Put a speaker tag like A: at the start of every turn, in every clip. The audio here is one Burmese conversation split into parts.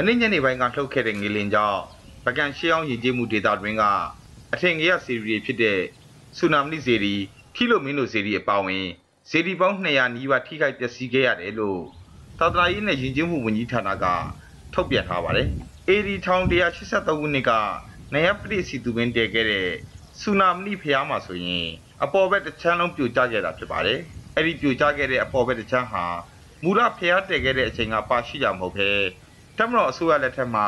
A: မနေ့ညနေပိုင်းကလှုပ်ခဲ့တဲ့ငလင်ကြောင့်ပကံရှေးအောင်ရည်ကြည်မှုဒေတာတွင်ကအထင်ကြီးရစီရီတွေဖြစ်တဲ့ဆူနာမနီဇေရီထီလိုမင်းလိုဇေရီအပါအဝင်ဇေရီပေါင်း200နီးပါးထိခိုက်ပျက်စီးခဲ့ရတယ်လို့သာသနာရေးနဲ့ယဉ်ကျေးမှုဝန်ကြီးဌာနကထုတ်ပြန်ထားပါတယ်။ AD 1183ခုနှစ်ကနယပတိစီသူပင်တည်ခဲ့တဲ့ဆူနာမနီဖျားမှာဆိုရင်အပေါ်ဘက်တစ်ချမ်းလုံးပြိုကျခဲ့တာဖြစ်ပါတယ်။အဲ့ဒီပြိုကျခဲ့တဲ့အပေါ်ဘက်တစ်ချမ်းဟာမူလဖျားတည်ခဲ့တဲ့အချိန်ကပါရှိကြမဟုတ်ဘဲ တမတော်အစိုးရလက်ထက်မှာ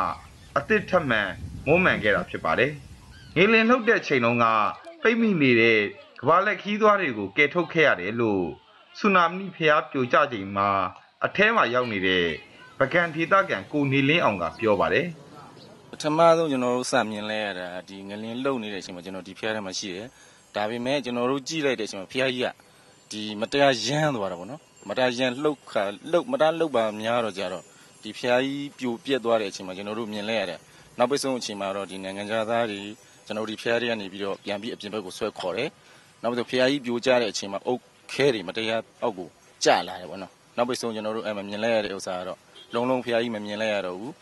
A: အသစ်ထပ်မံမွမ်းမံခဲ့တာဖြစ်ပါတယ်။ငေလင်လှုပ်တဲ့ချိန်တုန်းကပိတ်မိနေတဲ့ကဘာလက်ခီးသွားတွေကိုကယ်ထုတ်ခဲ့ရတယ်လို့ဆူနာမီဖျားပြိုကျချိန်မှာအထဲမှာရောက်နေတဲ့ပကံဒေသခံကိုနေလင်းအောင်ကပြောပါတယ်
B: ပထမဆုံးကျွန်တော်တို့စမြင်လဲရတာဒီငလင်းလုံနေတဲ့အချိန်မှာကျွန်တော်ဒီဖျားထဲမှာရှိတယ်ဒါပေမဲ့ကျွန်တော်တို့ကြည့်လိုက်တဲ့အချိန်မှာဖျားကြီးကဒီမတရားရမ်းသွားတာပေါ့နော်မတရားရမ်းလှုပ်ခါလှုပ်မတရားလှုပ်ပါများတော့ကြတော့ ဒီဖျားကြီးပြိုပြက်သွားတဲ့အချိန်မှာကျွန်တော်တို့မြင်လဲရတယ်နောက်ပိတ်ဆုံးအချိန်မှာတော့ဒီနိုင်ငံသားတွေကျွန်တော်တို့ဒီဖျားတွေကနေပြီးတော့ပြန်ပြီးအပြင်ဘက်ကိုဆွဲခေါ်တယ်နောက်ပြီးတော့ဖျားကြီးပြိုကျတဲ့အချိန်မှာအုတ်ခဲတွေမတရားအောက်ကိုကျလာတယ်ပေါ့နော်နောက်ပိတ်ဆုံးကျွန်တော်တို့အဲ့မှာမြင်လဲရတဲ့ဥစ္စာကတော့လုံးလုံးဖျားကြီးမမြင်လဲရတော့ဘူး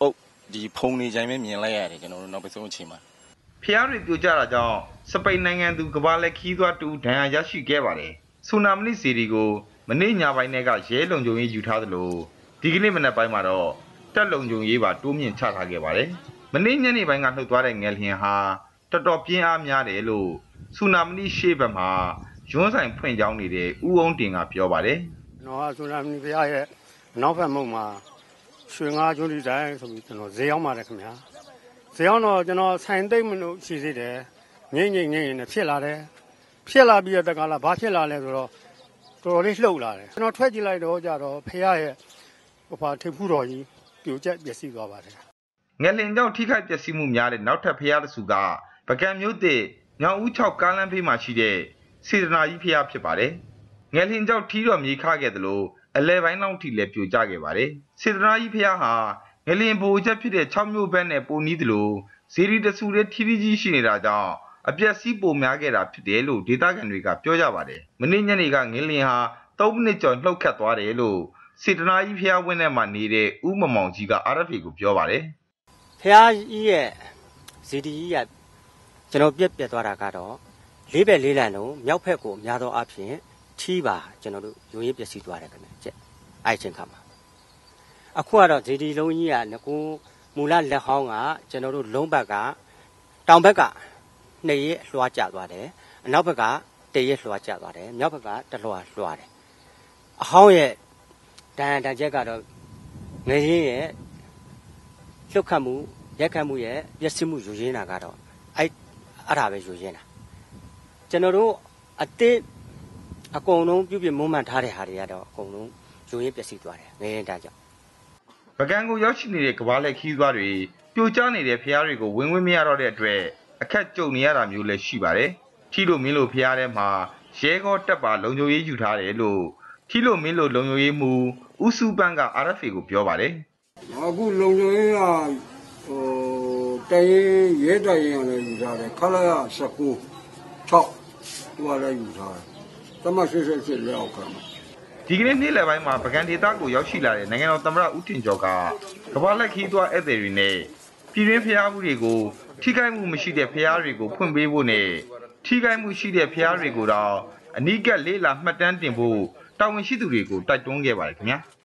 B: အုတ်ဒီဖုံနေကြိုင်ပဲမြင်လိုက်ရတယ်ကျွန်တော်တို့နောက်ပိတ်ဆုံးအချိန်မှာ။
A: ဖျားတွေပြိုကျတာကြောင့်စပိန်နိုင်ငံသူကဘာလက်ခီးသွားတူဒဏ်ရာရရှိခဲ့ပါတယ်။ဆူနာမနီစီရီကိုမနေ့ညပိုင်းကရဲလုံခြုံရေးယူထားသလို ဒီကနေ့မနက်ပိုင်းမှာတော့တက်လုံခြုံရေးပါတိုးမြင့်ချထားခဲ့ပါတယ်။မနေ့ညနေပိုင်းကလှုပ်သွားတဲ့ငယ်လျင်ဟာတော်တော်ပြင်းအားများတယ်လို့ဆူနာမနီရှေ့ဘက်မှာရွန်းဆိုင်ဖွင့်ကြောင်းနေတဲ့ဦးအောင်တင်ကပြောပါတယ်
C: ကျွန်တော်ကဆူနာမီဘုရားရဲ့အနောက်ဘက်မုံမှာရွှေငါးကျွန်းတီတိုင်းဆိုပြီးကျွန်တော်ဈေးရောက်ပါတယ်ခင်ဗျာဈေးရောက်တော့ကျွန်တော်ဆိုင်သိမ့်မလို့ရှိသေးတယ်ငိမ့်ငိမ့်ငိမ့်နဲ့ဖြစ်လာတယ်ဖြစ်လာပြီးတဲ့တက္ကလာဘာဖြစ်လာလဲဆိုတော့တော်တော်လေးလှုပ်လာတယ်ကျွန်တော်ထွက်ကြည့်လိုက်တော့ကြတော့ဖះရဲ့ ဟိုဖာထိပ်ဖူးတော်ကြီးပြိုကျက်ပျက်စီးသွားပါတယ်။
A: ငယ်လျင်ကြောင့်ထိခိုက်ပျက်စီးမှုများတဲ့နောက်ထပ်ဖျားတစ်စုကပကံမျိုးသစ်ညောင်ဦး6ကားလမ်းဖေးမှာရှိတဲ့စေတနာကြီးဖျားဖြစ်ပါတယ်။ငယ်လျင်ကြောင့်ထီးတော်မြေခခဲ့သလိုအလဲပိုင်းလောက်ထိလည်းပြိုကျခဲ့ပါတယ်။စေတနာကြီးဖျားဟာငယ်လျင်ဘိုချက်ဖြစ်တဲ့6မျိုးဘက်နဲ့ပုံနီးသလိုဇီရီတဆူတဲ့ထီးထီးကြီးရှိနေတာကြောင့်အပျက်စီးပုံများခဲ့တာဖြစ်တယ်လို့ဒေသခံတွေကပြောကြပါတယ်။မနေ့ညနေကငယ်လျင်ဟာ3မိနစ်ကျော်လှုပ်ခတ်သွားတယ်လို့ စေတနာကြီးဖျားဝင်းထဲမှာနေတဲ့ဦးမမောင်ကြီးက RFA ကိုပြောပါတယ်။
D: ဖះကြီးရဲ့ဇီဒီကြီးကကျွန်တော်ပြက်ပြက်သွားတာကတော့လေးဘက်လေးလံလုံးမြောက်ဘက်ကိုအများသောအားဖြင့်ထီးပါကျွန်တော်တို့ယူရင်းပျက်စီးသွားတယ်ခင်ဗျကျက်အဲ့ချင်းခါမှာအခုကတော့ဇီဒီလုံးကြီးကငကူမူလလက်ဟောင်းကကျွန်တော်တို့လုံးဘက်ကတောင်ဘက်ကနှစ်ရက်လွှားကျသွားတယ်အနောက်ဘက်ကတရက်လွှားကျသွားတယ်မြောက်ဘက်ကတလွှားလွှားတယ်အဟောင်းရဲ့ တန်တန်ချက်ကတော့ငရင်းရဲ့လှုပ်ခတ်မှုရက်ခတ်မှုရဲ့ပျက်စီးမှုယူရင်းတာကတော့အဲ့အဲ့ဒါပဲယူရင်းတာကျွန်တော်တို့အတိတ်အကုန်လုံးပြုပြင်မွမ်းမံထားတဲ့ဟာတွေကတော့အကုန်လုံးယူရင်းပျက်စီးသွားတယ်ငရင်းတာကြောင့်
A: ပကံကိုရောက်ရှိနေတဲ့ကဘာလက်ခီးသွားတွေပြိုကျနေတဲ့ဖျားတွေကိုဝင်ဝင်မရတော့တဲ့အတွက်အခက်ကြုံနေရတာမျိုးလည်းရှိပါတယ်။ထီလိုမင်းလိုဖျားထဲမှာရဲကောတက်ပါလုံခြုံရေးယူထားတယ်လို့ ထီလိုမင်းလိုလုံခြုံရေးမှုဦးစုပန်းက RFA ကိုပြောပါတယ်
E: အခုလုံခြုံရေးကဟိုတရင်ရဲတရင်ကလည်းယူထားတယ်ခလာရ19 6သူကလည်းယူထားတယ်တမဆွေးဆွေးဖြစ်လက်အောက်ခံမှာ။
A: ဒီကနေ့နေ့လယ်ပိုင်းမှာပကံဒေသကိုရောက်ရှိလာတဲ့နိုင်ငံတော်သမ္မတဦးတင်ကျော်ကကဘာလက်ခီးသွားဧည့်သည်တွေနဲ့ပြည်တွင်းဖျားမှုတွေကိုထိခိုက်မှုမရှိတဲ့ဖျားတွေကိုဖွင့်ပေးဖို့နဲ့ထိခိုက်မှုရှိတဲ့ဖျားတွေကိုတော့အနိကလေးလာမှတ်တမ်းတင်ဖို့ တာဝန်ရှိသူတွေကိုတိုက်တွန်းခဲ့ပါတယ်ခင်ဗျာ။